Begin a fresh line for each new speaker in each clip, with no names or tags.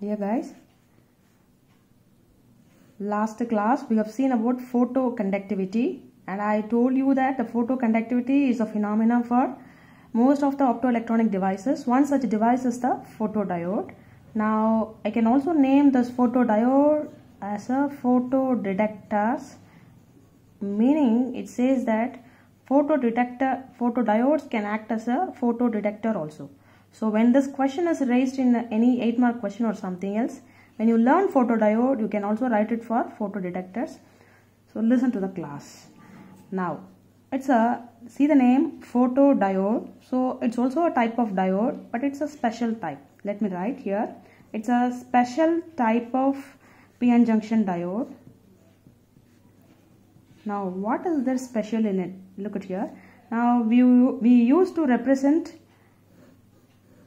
Dear guys, last class we have seen about photoconductivity and I told you that the photoconductivity is a phenomenon for most of the optoelectronic devices. One such device is the photodiode. Now I can also name this photodiode as a photodetectors meaning it says that photodetector photodiodes can act as a photodetector also. So when this question is raised in any 8 mark question or something else, when you learn photodiode, you can also write it for photodetectors. So listen to the class. Now, it's a, see the name photodiode. So it's also a type of diode, but it's a special type. Let me write here. It's a special type of PN junction diode. Now, what is there special in it? Look at here. Now, we, we used to represent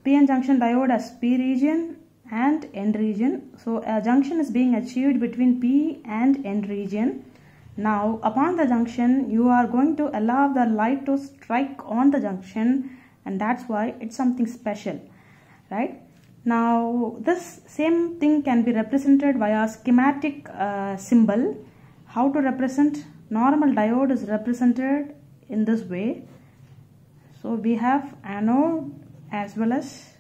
PN junction diode as P region and N region. So a junction is being achieved between P and N region. Now upon the junction you are going to allow the light to strike on the junction and that's why it's something special right. Now this same thing can be represented via schematic uh, symbol. How to represent normal diode is represented in this way. So we have anode as well as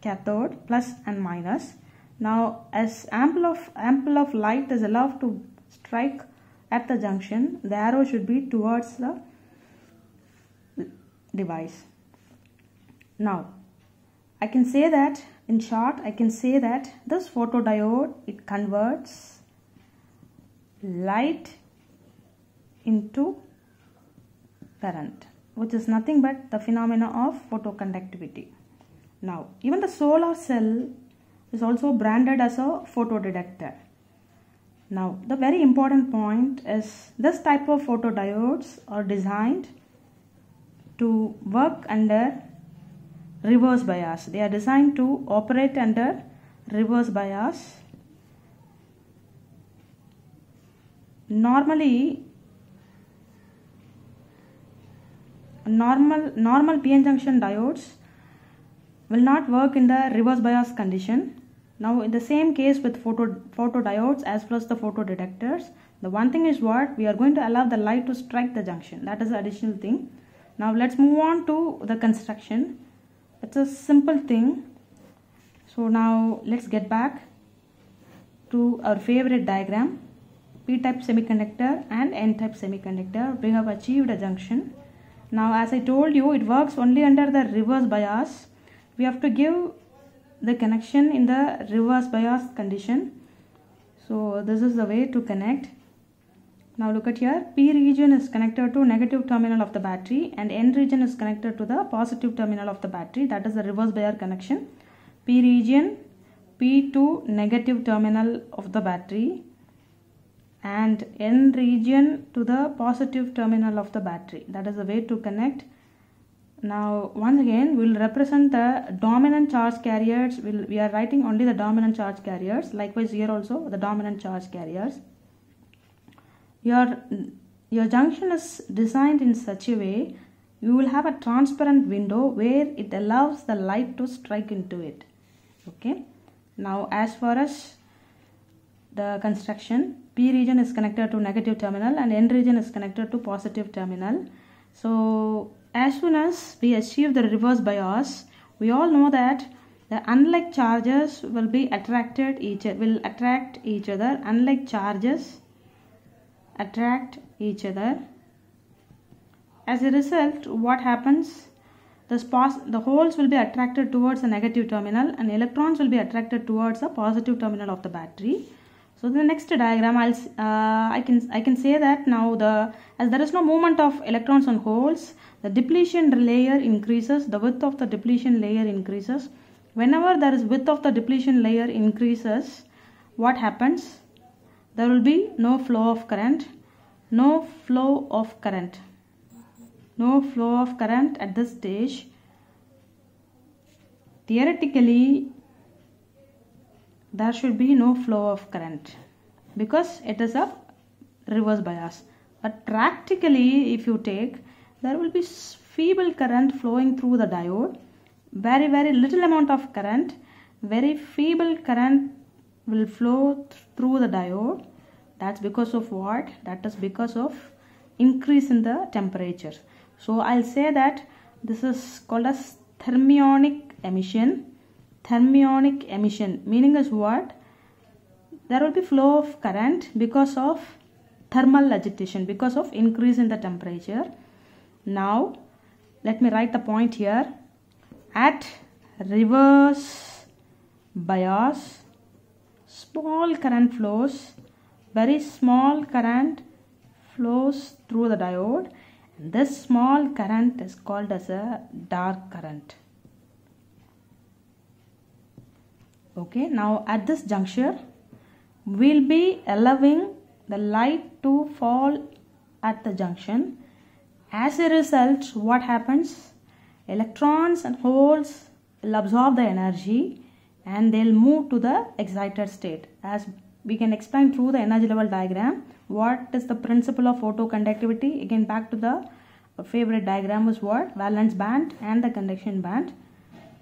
cathode plus and minus. Now as ample of ample of light is allowed to strike at the junction, the arrow should be towards the device. Now I can say that in short I can say that this photodiode it converts light into current which is nothing but the phenomena of photoconductivity. Now, even the solar cell is also branded as a photodetector. Now, the very important point is this type of photodiodes are designed to work under reverse bias. They are designed to operate under reverse bias. Normally, normal normal PN junction diodes will not work in the reverse bias condition. Now in the same case with photo photodiodes as well as the photodetectors, the one thing is what we are going to allow the light to strike the junction. That is the additional thing. Now let's move on to the construction. It's a simple thing. So now let's get back to our favorite diagram. P-type semiconductor and N-type semiconductor. We have achieved a junction now as I told you it works only under the reverse bias. We have to give the connection in the reverse bias condition. So this is the way to connect. Now look at here P region is connected to negative terminal of the battery and N region is connected to the positive terminal of the battery that is the reverse bias connection. P region P to negative terminal of the battery and N region to the positive terminal of the battery. That is the way to connect. Now once again we will represent the dominant charge carriers. We'll, we are writing only the dominant charge carriers. Likewise here also the dominant charge carriers. Your, your junction is designed in such a way you will have a transparent window where it allows the light to strike into it. Okay. Now as far as the construction P region is connected to negative terminal and N region is connected to positive terminal. So as soon as we achieve the reverse bias, we all know that the unlike charges will be attracted each will attract each other. Unlike charges attract each other. As a result, what happens? The, the holes will be attracted towards the negative terminal and electrons will be attracted towards the positive terminal of the battery so the next diagram I'll uh, I can I can say that now the as there is no movement of electrons on holes the depletion layer increases the width of the depletion layer increases. Whenever there is width of the depletion layer increases what happens? There will be no flow of current no flow of current. No flow of current at this stage. Theoretically there should be no flow of current because it is a reverse bias. But practically if you take there will be feeble current flowing through the diode. Very very little amount of current very feeble current will flow th- through the diode. That's because of what? That is because of increase in the temperature. So i'll say that this is called as thermionic emission thermionic emission meaning is what? There will be flow of current because of thermal agitation because of increase in the temperature. Now let me write the point here. At reverse bias small current flows very small current flows through the diode. This small current is called as a dark current okay now at this juncture we'll be allowing the light to fall at the junction. As a result what happens? Electrons and holes will absorb the energy and they'll move to the excited state. As we can explain through the energy level diagram what is the principle of photoconductivity? Again back to the favorite diagram was what? Valence band and the conduction band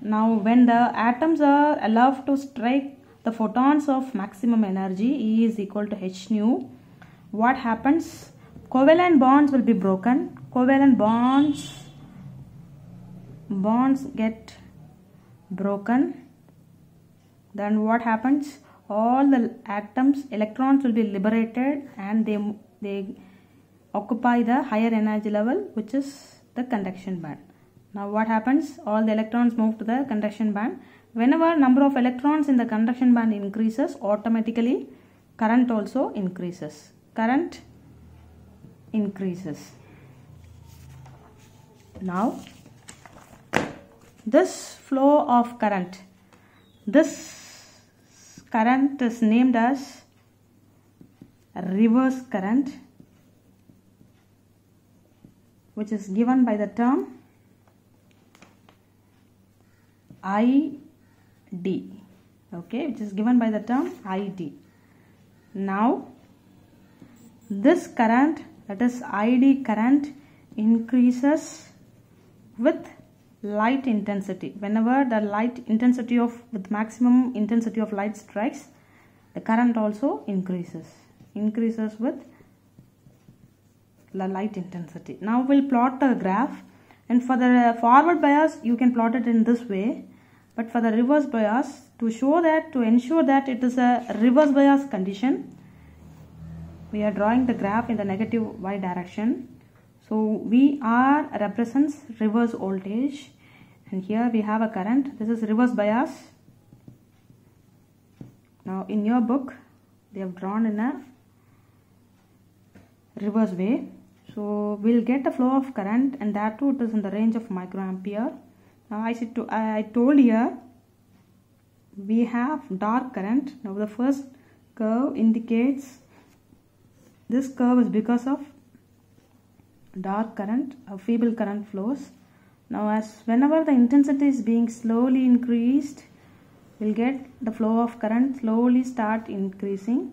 now when the atoms are allowed to strike the photons of maximum energy E is equal to h nu. What happens? Covalent bonds will be broken. Covalent bonds bonds get broken. Then what happens? All the atoms electrons will be liberated and they they occupy the higher energy level which is the conduction band now what happens? All the electrons move to the conduction band. Whenever number of electrons in the conduction band increases automatically current also increases. Current increases. Now this flow of current. This current is named as reverse current which is given by the term id okay which is given by the term id now this current that is id current increases with light intensity. Whenever the light intensity of with maximum intensity of light strikes the current also increases increases with the light intensity. Now we'll plot the graph and for the uh, forward bias you can plot it in this way but for the reverse bias to show that to ensure that it is a reverse bias condition we are drawing the graph in the negative y direction. So VR represents reverse voltage. And here we have a current. This is reverse bias. Now in your book they have drawn in a reverse way. So we'll get a flow of current and that too it is in the range of microampere now I said to I, told here we have dark current. Now the first curve indicates this curve is because of dark current a feeble current flows. Now as whenever the intensity is being slowly increased we'll get the flow of current slowly start increasing.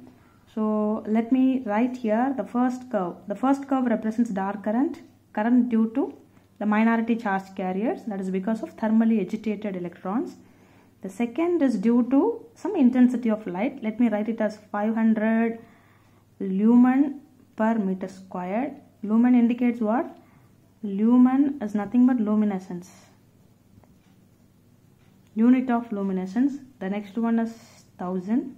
So let me write here the first curve. The first curve represents dark current current due to the minority charge carriers that is because of thermally agitated electrons. The second is due to some intensity of light. Let me write it as 500 lumen per meter squared. Lumen indicates what? Lumen is nothing but luminescence. Unit of luminescence. The next one is 1000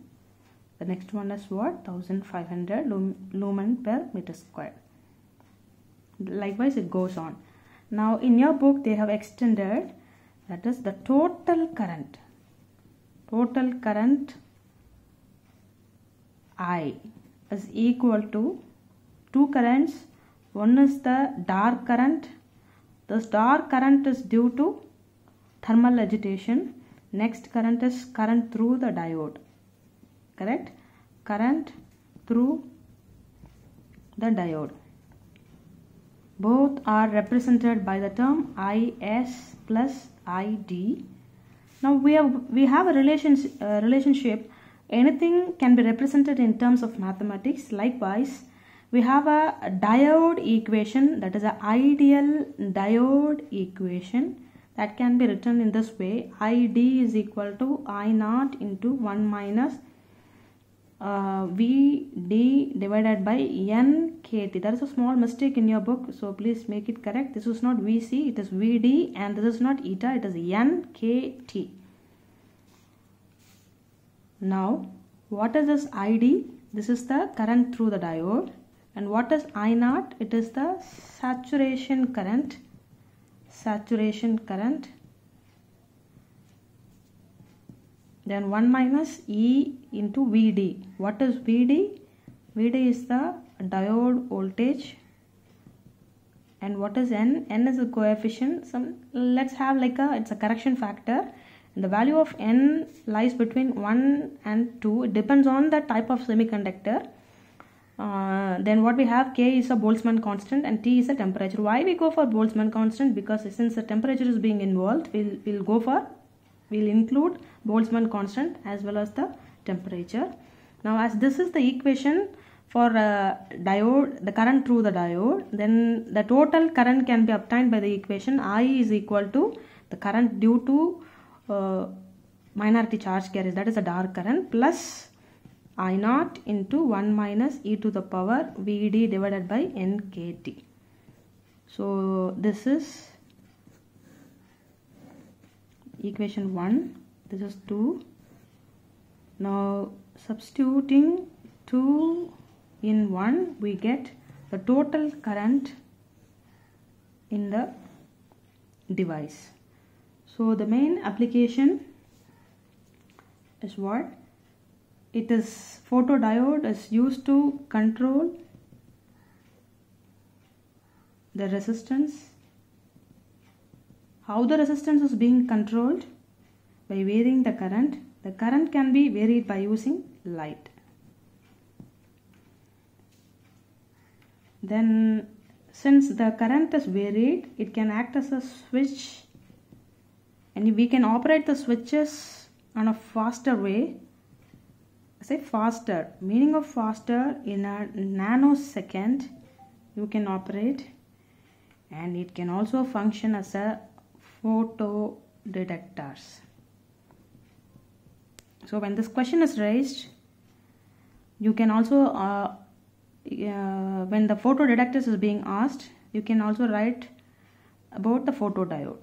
the next one is what? 1500 lumen per meter squared. likewise it goes on now in your book they have extended that is the total current. Total current i is equal to two currents. One is the dark current. This dark current is due to thermal agitation. Next current is current through the diode. Correct? Current through the diode both are represented by the term is plus id now we have we have a relationship, uh, relationship. Anything can be represented in terms of mathematics. Likewise we have a diode equation that is an ideal diode equation that can be written in this way. Id is equal to i naught into 1 minus uh, vd divided by nkt there is a small mistake in your book so please make it correct. This is not vc it is vd and this is not eta it is nkt now what is this id this is the current through the diode. And what is I naught? It is the saturation current saturation current then 1 minus E into VD what is VD VD is the diode voltage. And what is N? N is the coefficient. Some let's have like a it's a correction factor. And the value of N lies between 1 and 2 it depends on the type of semiconductor. Uh, then what we have K is a Boltzmann constant and T is a temperature. Why we go for Boltzmann constant? Because since the temperature is being involved, we'll, we'll go for, we'll include Boltzmann constant as well as the temperature. Now as this is the equation for uh, diode, the current through the diode, then the total current can be obtained by the equation I is equal to the current due to uh, minority charge carriers, that is the dark current plus I naught into 1 minus e to the power Vd divided by nkt. So this is equation 1, this is 2. Now substituting 2 in 1 we get the total current in the device. So the main application is what? it is photodiode is used to control the resistance how the resistance is being controlled? By varying the current. The current can be varied by using light. Then since the current is varied it can act as a switch. And we can operate the switches on a faster way. Say faster. Meaning of faster in a nanosecond you can operate. And it can also function as a photo detectors. So when this question is raised you can also uh, uh, when the photo detectors is being asked you can also write about the photodiode